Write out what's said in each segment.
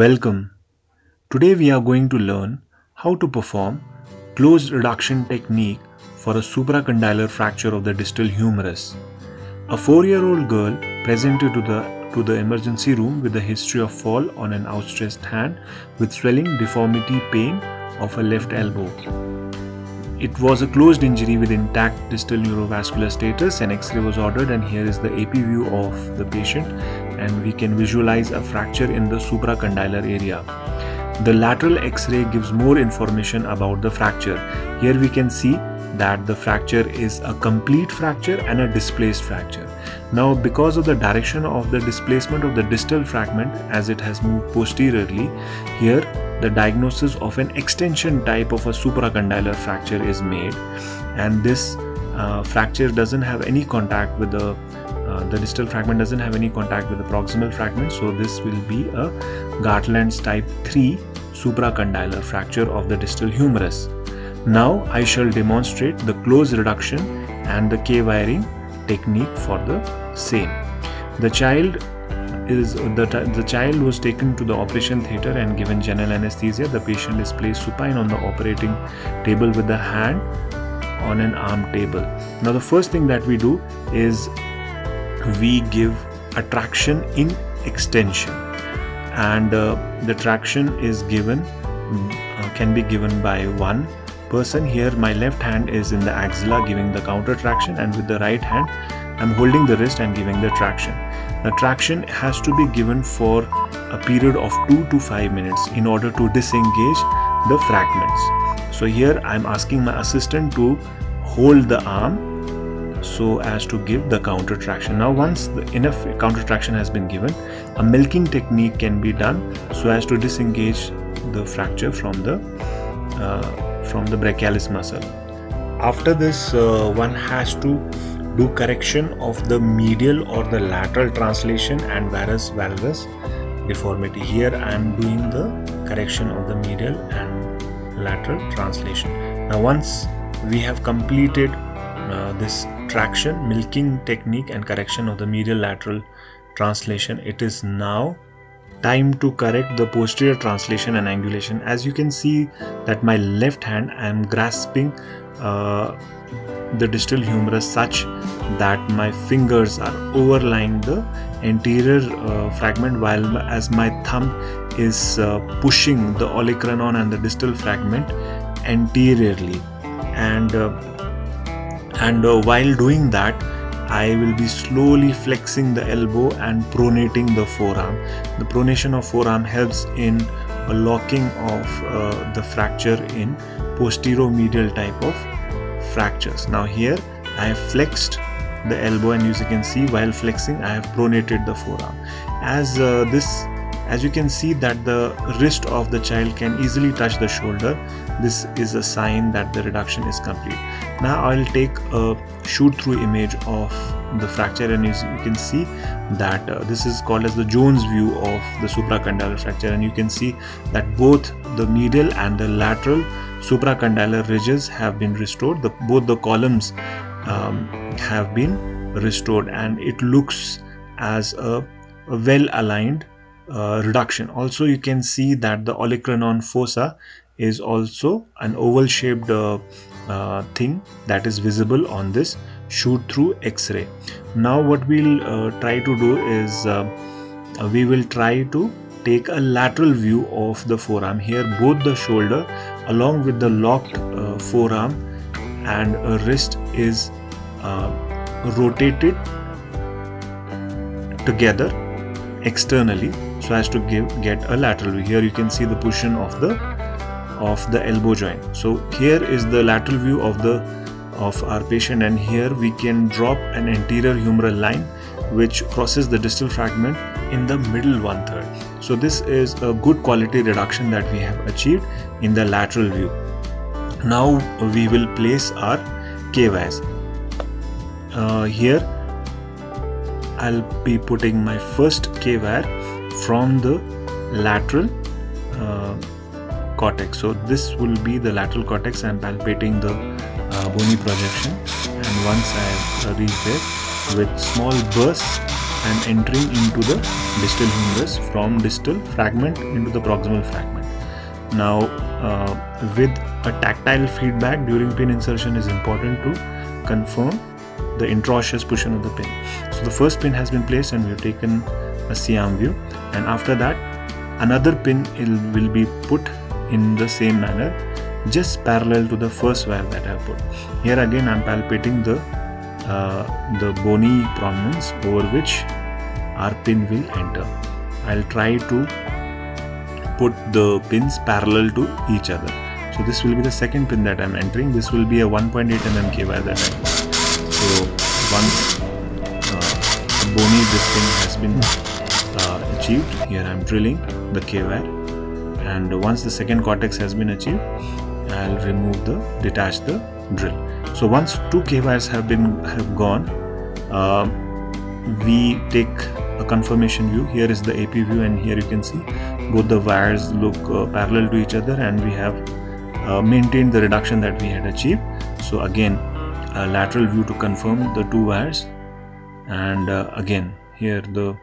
Welcome. Today we are going to learn how to perform closed reduction technique for a supracondylar fracture of the distal humerus. A 4-year-old girl presented to the to the emergency room with a history of fall on an outstretched hand with swelling, deformity, pain of her left elbow. It was a closed injury with intact distal neurovascular status. An X-ray was ordered and here is the AP view of the patient and we can visualize a fracture in the supracondylar area. The lateral X-ray gives more information about the fracture. Here we can see that the fracture is a complete fracture and a displaced fracture. Now because of the direction of the displacement of the distal fragment as it has moved posteriorly, here the diagnosis of an extension type of a supracondylar fracture is made and this uh, fracture doesn't have any contact with the uh, the distal fragment doesn't have any contact with the proximal fragment so this will be a Gartland's type 3 supracondylar fracture of the distal humerus. Now I shall demonstrate the close reduction and the K-wiring technique for the same. The child is the, the child was taken to the operation theater and given general anesthesia. The patient is placed supine on the operating table with the hand on an arm table. Now the first thing that we do is we give a traction in extension and uh, the traction is given uh, can be given by one person here my left hand is in the axilla giving the counter traction and with the right hand I'm holding the wrist and giving the traction. The traction has to be given for a period of 2 to 5 minutes in order to disengage the fragments. So here I'm asking my assistant to hold the arm so as to give the counter traction. Now once the enough counter traction has been given, a milking technique can be done so as to disengage the fracture from the uh, from the brachialis muscle. After this, uh, one has to do correction of the medial or the lateral translation and varus valgus deformity. Here I am doing the correction of the medial and lateral translation. Now once we have completed uh, this traction, milking technique and correction of the medial lateral translation, it is now time to correct the posterior translation and angulation. As you can see that my left hand I am grasping uh, the distal humerus such that my fingers are overlying the anterior uh, fragment while as my thumb is uh, pushing the olecranon and the distal fragment anteriorly. And uh, and uh, while doing that I will be slowly flexing the elbow and pronating the forearm. The pronation of forearm helps in a locking of uh, the fracture in posteromedial type of fractures. Now here I have flexed the elbow and as you can see while flexing I have pronated the forearm. As uh, this as you can see that the wrist of the child can easily touch the shoulder this is a sign that the reduction is complete now I'll take a shoot through image of the fracture and you can see that uh, this is called as the Jones view of the supracondylar fracture and you can see that both the medial and the lateral supracondylar ridges have been restored. The, both the columns um, have been restored and it looks as a, a well aligned uh, reduction. Also, you can see that the olecranon fossa is also an oval shaped uh, uh, thing that is visible on this shoot through x-ray. Now what we'll uh, try to do is uh, we will try to take a lateral view of the forearm. Here both the shoulder along with the locked forearm and wrist is rotated together externally so as to give get a lateral view. Here you can see the position of the of the elbow joint. So here is the lateral view of the of our patient and here we can drop an anterior humeral line which crosses the distal fragment in the middle one third so this is a good quality reduction that we have achieved in the lateral view. Now we will place our K-wires uh, here I'll be putting my first K-wire from the lateral uh, cortex. So this will be the lateral cortex. I'm palpating the uh, bony projection and once I have reached there with small bursts I am entering into the distal humerus from distal fragment into the proximal fragment. Now uh, with a tactile feedback during pin insertion is important to confirm the intraosseous position of the pin. So the first pin has been placed and we have taken a C-arm view and after that another pin will be put in the same manner just parallel to the first wire that I have put. Here again I am palpating the uh, the bony prominence over which our pin will enter. I'll try to put the pins parallel to each other. So this will be the second pin that I'm entering. This will be a 1.8 mm K wire that I. So once uh, bony this thing has been uh, achieved, here I'm drilling the K wire and once the second cortex has been achieved, I'll remove the detach the drill. So once two K wires have been have gone uh, we take a confirmation view. Here is the AP view and here you can see both the wires look uh, parallel to each other and we have uh, maintained the reduction that we had achieved. So again a lateral view to confirm the two wires. And uh, again here the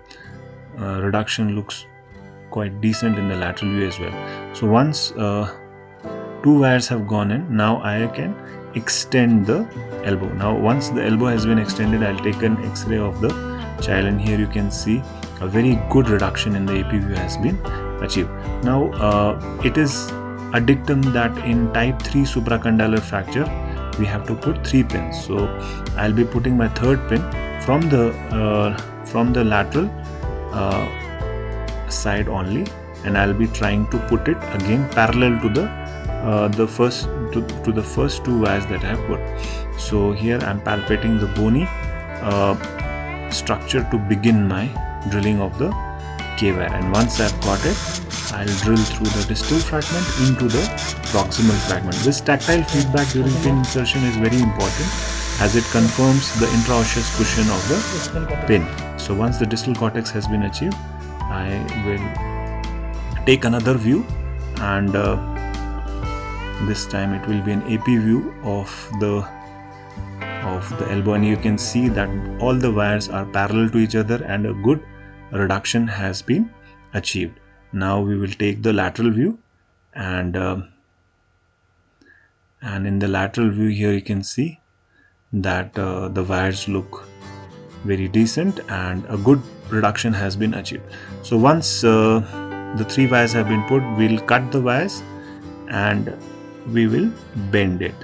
uh, reduction looks quite decent in the lateral view as well. So once uh, two wires have gone in now I can extend the elbow. Now once the elbow has been extended I'll take an x-ray of the child and here you can see a very good reduction in the AP view has been achieved. Now uh, it is a dictum that in type 3 supracondylar fracture we have to put three pins. So I'll be putting my third pin from the uh, from the lateral uh, side only and I'll be trying to put it again parallel to the uh, the first to, to, the first two wires that I have put. So here I'm palpating the bony uh, structure to begin my drilling of the K wire. And once I've got it I'll drill through the distal fragment into the proximal fragment. This tactile feedback during pin insertion is very important as it confirms the intraosseous cushion of the pin. So once the distal cortex has been achieved I will take another view and uh, this time it will be an AP view of the of the elbow. And you can see that all the wires are parallel to each other and a good reduction has been achieved now we will take the lateral view and uh, and in the lateral view here you can see that uh, the wires look very decent and a good reduction has been achieved. So once uh, the three wires have been put we'll cut the wires and we will bend it.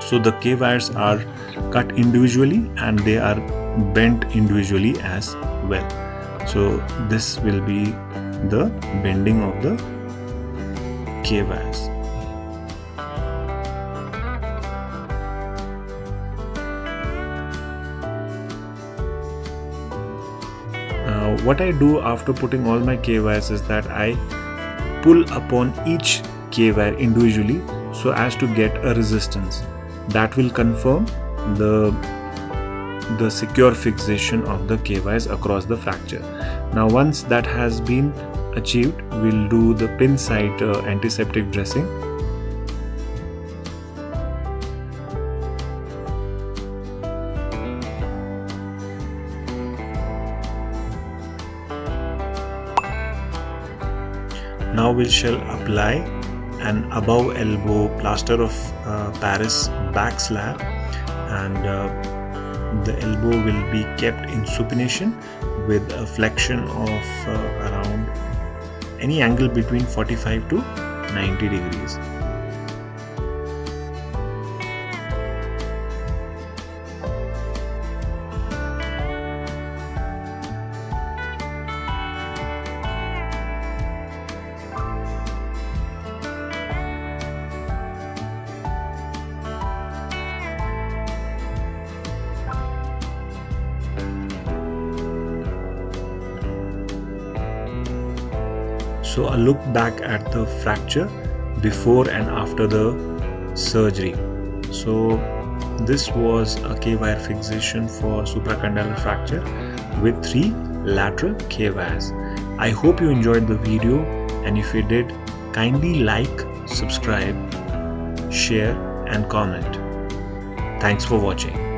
So the K wires are cut individually and they are bent individually as well so this will be the bending of the K wires uh, what I do after putting all my K wires is that I pull upon each K wire individually so as to get a resistance. That will confirm the the secure fixation of the K wires across the fracture. Now once that has been achieved we'll do the pin site uh, antiseptic dressing now we shall apply an above elbow plaster of uh, Paris back slab and uh, the elbow will be kept in supination with a flexion of uh, around any angle between 45 to 90 degrees. So a look back at the fracture before and after the surgery. So this was a K-wire fixation for supracondylar fracture with three lateral K-wires. I hope you enjoyed the video and if you did, kindly like, subscribe, share and comment. Thanks for watching.